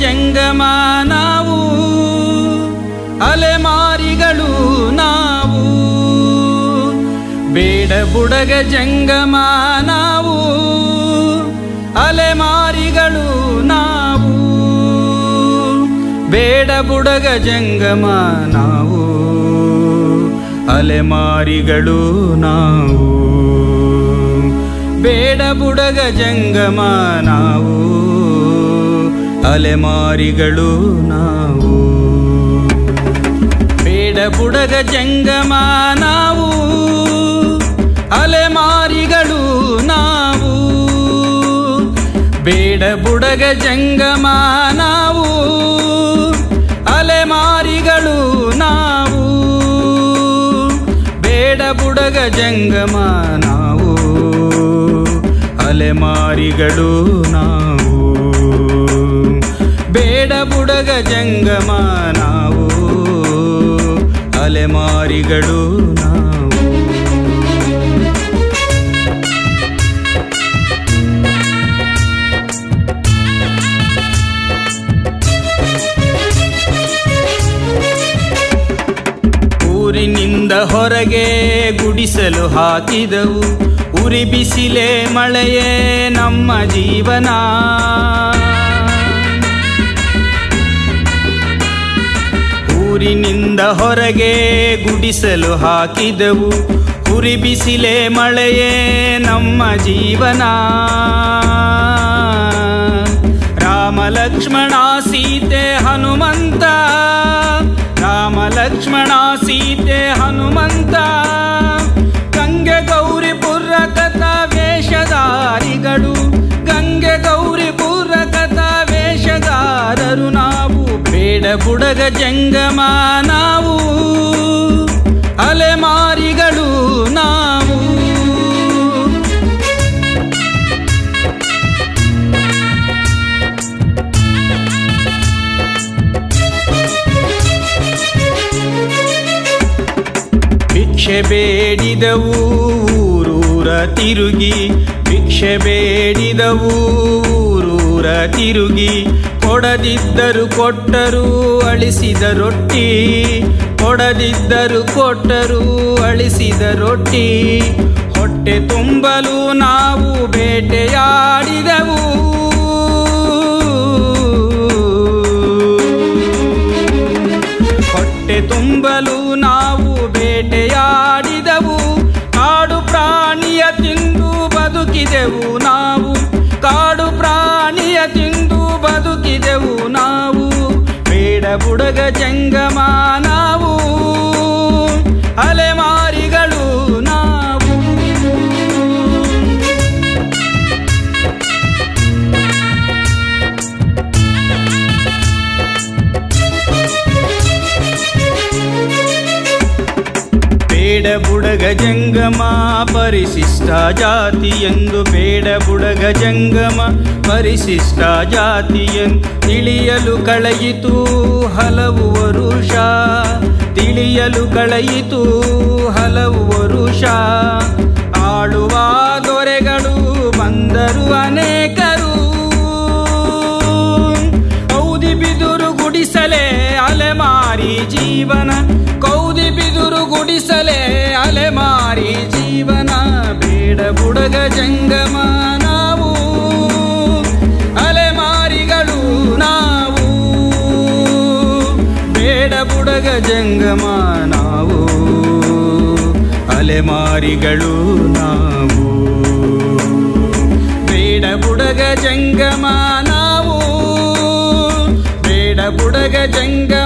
ಜಂಗಮ ನಾವು, ಅಲೆಮಾರಿಗಳು ನಾವು. ಬೇಡ ಬುಡಗ ಜಂಗಮ ನಾವು, ಅಲೆಮಾರಿಗಳು ನಾವು. ಬೇಡ ಬುಡಗ ಜಂಗಮ ನಾವು, ಅಲೆಮಾರಿಗಳು ನಾವು. ಬೇಡ ಬುಡಗ ಜಂಗಮ ನಾವು. ಅಲೆಮಾರಿಗಳು ನಾವು. ಬೇಡ ಬುಡಗ ಜಂಗಮ ನಾವು. ಅಲೆಮಾರಿಗಳು ನಾವು. ಬೇಡ ಬುಡಗ ಜಂಗಮ ನಾವು. ಅಲೆಮಾರಿಗಳು ನಾವು. ಬೇಡ ಬುಡಗ ಜಂಗಮ ನಾವು. ಅಲೆಮಾರಿಗಳು ನಾವು. ಬುಡಗ ಜಂಗಮ ನಾವು ಅಲೆಮಾರಿಗಳು ನಾವು. ಊರಿನಿಂದ ಹೊರಗೆ ಗುಡಿಸಲು ಹಾಕಿದವು. ಉರಿ ಬಿಸಿಲೆ ಮಳೆಯೇ ನಮ್ಮ ಜೀವನ. ಊರಿನಿಂದ ಹೊರಗೆ ಗುಡಿಸಲು ಹಾಕಿದವು. ಉರಿ ಬಿಸಿಲೆ ಮಳೆಯೇ ನಮ್ಮ ಜೀವನ. ರಾಮ ಲಕ್ಷ್ಮಣ ಸೀತೆ ಹನುಮಂತ. ರಾಮ ಲಕ್ಷ್ಮಣ ಸೀತೆ ಹನುಮಂತ. ಬುಡಗ ಜಂಗಮ ನಾವು ಅಲೆಮಾರಿಗಳು ನಾವು. ಭಿಕ್ಷೆ ಬೇಡಿದವು ಊರೂರ ತಿರುಗಿ ಭಿಕ್ಷೆ ಬೇಡಿದವು ಊರೂರ ತಿರುಗಿ ಕೊಡದಿದ್ದರು ಕೊಟ್ಟರು ಅಳಿಸಿದ ರೊಟ್ಟಿ. ಕೊಡದಿದ್ದರು ಕೊಟ್ಟರು ಅಳಿಸಿದ ರೊಟ್ಟಿ. ಹೊಟ್ಟೆ ತುಂಬಲು ನಾವು ಬೇಟೆಯಾಡಿದೆವು. ಹೊಟ್ಟೆ ತುಂಬಲು ನಾವು ಬೇಟೆಯಾಡಿದವು. ಕಾಡು ಪ್ರಾಣಿಯ ತಿಂದು ಬದುಕಿದೆವು. ಬೇಡ ಬುಡಗ ಜಂಗಮ ಪರಿಶಿಷ್ಟ ಜಾತಿ ಎಂದು ಬೇಡ ಬುಡಗ ಜಂಗಮ ಪರಿಶಿಷ್ಟ ಜಾತಿಯ ತಿಳಿಯಲು ಕಳೆಯಿತು ಹಲವು ವರುಷ. ತಿಳಿಯಲು ಕಳೆಯಿತು ಹಲವು ವರುಷ. ಆಳುವ ದೊರೆಗಳು ಬಂದರು ಅನೇಕರು. ಹೌದಿ ಬಿದುರು ಗುಡಿಸಲೇ, ಅಲೆಮಾರಿ ಜೀವನ. ಅಲೆಮಾರಿ ಜೀವನ ಬೇಡ ಬುಡಗ ಜಂಗಮ ನಾವು ಅಲೆಮಾರಿಗಳು ನಾವು ಬೇಡ ಬುಡಗ ಜಂಗಮ ನಾವು ಅಲೆಮಾರಿಗಳು ನಾವು ಬೇಡ ಬುಡಗ ಜಂಗಮ ನಾವು ಬೇಡ ಬುಡಗ ಜಂಗಮ